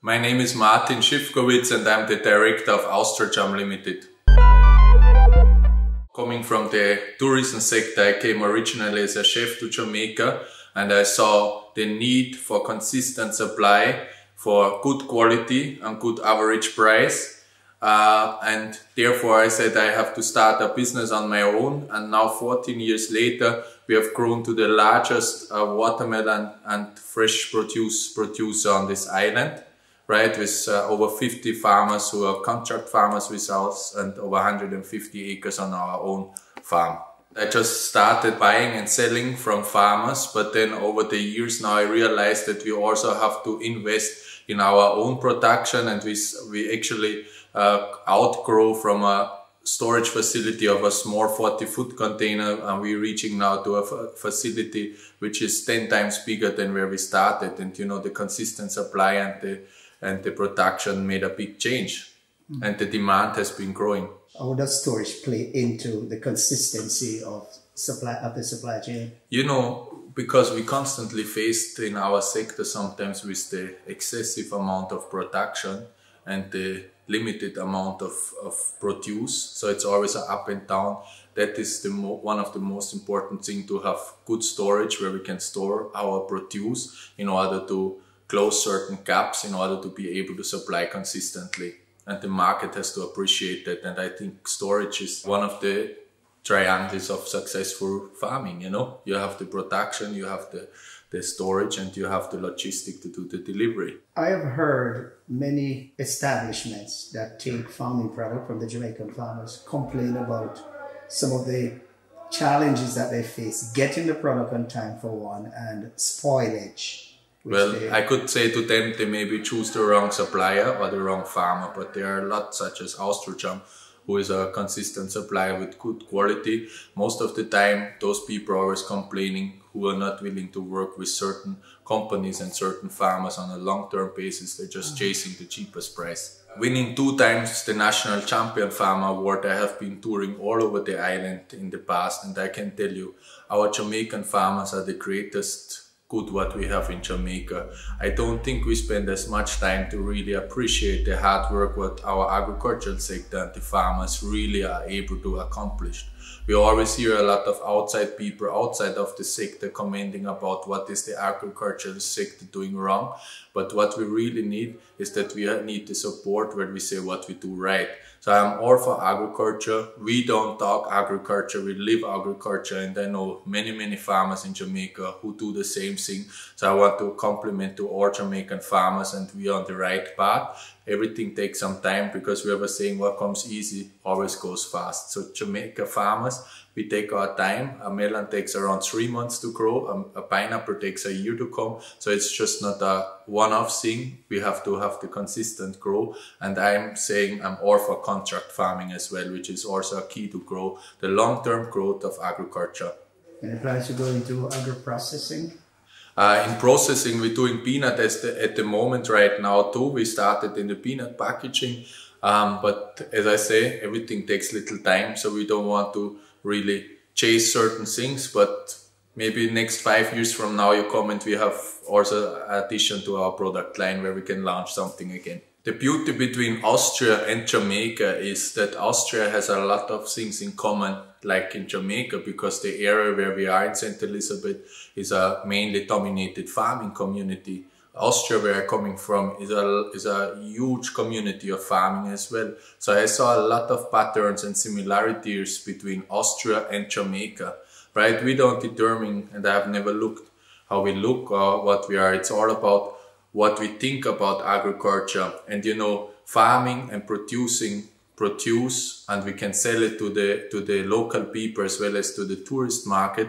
My name is Martin Zsifkovics and I'm the director of AustroJam Limited. Coming from the tourism sector, I came originally as a chef to Jamaica and I saw the need for consistent supply for good quality and good average price. Uh, and therefore I said I have to start a business on my own. And now 14 years later, we have grown to the largest uh, watermelon and fresh produce producer on this island right? With uh, over 50 farmers who are contract farmers with us and over 150 acres on our own farm. I just started buying and selling from farmers, but then over the years now I realized that we also have to invest in our own production and we, we actually uh, outgrow from a storage facility of a small 40 foot container and we're reaching now to a facility which is 10 times bigger than where we started and you know the consistent supply and the and the production made a big change mm. and the demand has been growing. How does storage play into the consistency of supply of the supply chain? You know, because we constantly faced in our sector sometimes with the excessive amount of production and the limited amount of, of produce. So it's always an up and down. That is the one of the most important thing to have good storage where we can store our produce in order to close certain gaps in order to be able to supply consistently. And the market has to appreciate that. And I think storage is one of the triangles of successful farming. You know, you have the production, you have the, the storage, and you have the logistic to do the delivery. I have heard many establishments that take farming product from the Jamaican farmers complain about some of the challenges that they face getting the product on time for one and spoilage well, I could say to them they maybe choose the wrong supplier or the wrong farmer, but there are a lot such as AustroJam, who is a consistent supplier with good quality. Most of the time, those people are always complaining who are not willing to work with certain companies and certain farmers on a long-term basis. They're just mm-hmm. chasing the cheapest price. Winning two times the National Champion Farmer Award, I have been touring all over the island in the past, and I can tell you, our Jamaican farmers are the greatest good what we have in Jamaica. I don't think we spend as much time to really appreciate the hard work what our agricultural sector and the farmers really are able to accomplish. We always hear a lot of outside people outside of the sector commenting about what is the agricultural sector doing wrong. But what we really need is that we need the support where we say what we do right. So I'm all for agriculture. We don't talk agriculture, we live agriculture. And I know many, many farmers in Jamaica who do the same So I want to compliment to all Jamaican farmers and we are on the right path. Everything takes some time because we have a saying, what comes easy always goes fast. So Jamaica farmers, we take our time. A melon takes around three months to grow. A, a pineapple takes a year to come. So it's just not a one-off thing. We have to have the consistent grow. And I'm saying I'm all for contract farming as well, which is also a key to grow the long-term growth of agriculture. Any plans to go into agro-processing? Uh, in processing, we're doing peanut at the, at the moment right now too. We started in the peanut packaging. Um, but as I say, everything takes little time, so we don't want to really chase certain things, but maybe next five years from now you comment we have also addition to our product line where we can launch something again. The beauty between Austria and Jamaica is that Austria has a lot of things in common like in Jamaica because the area where we are in St. Elizabeth is a mainly dominated farming community Austria, where I'm coming from, is a, is a huge community of farming as well. So I saw a lot of patterns and similarities between Austria and Jamaica, right? We don't determine, and I have never looked how we look or what we are. It's all about what we think about agriculture and, you know, farming and producing produce and we can sell it to the to the local people as well as to the tourist market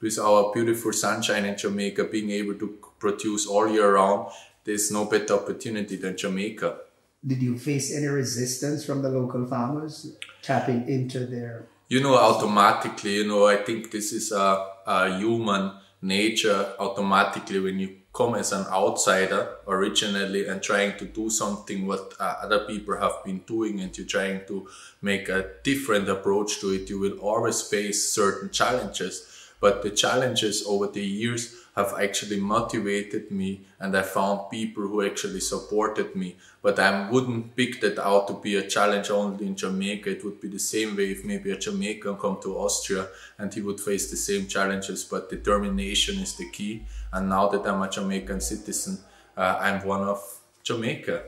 with our beautiful sunshine in Jamaica being able to produce all year round, there's no better opportunity than Jamaica. Did you face any resistance from the local farmers tapping into their? You know, automatically, you know, I think this is a, a human nature automatically when you come as an outsider originally and trying to do something what uh, other people have been doing and you're trying to make a different approach to it, you will always face certain challenges. But the challenges over the years have actually motivated me and I found people who actually supported me. But I wouldn't pick that out to be a challenge only in Jamaica. It would be the same way if maybe a Jamaican come to Austria and he would face the same challenges, but determination is the key. And now that I'm a Jamaican citizen, uh, I'm one of Jamaica.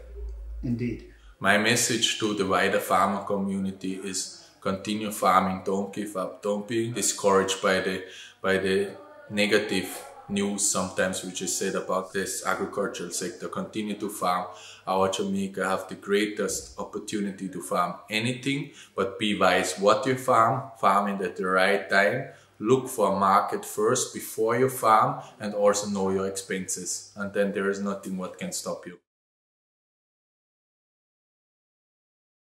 Indeed. My message to the wider farmer community is continue farming, don't give up, don't be discouraged by the by the negative news sometimes which is said about this agricultural sector. Continue to farm. Our Jamaica have the greatest opportunity to farm anything, but be wise what you farm, farm it at the right time. Look for a market first before you farm and also know your expenses. And then there is nothing what can stop you.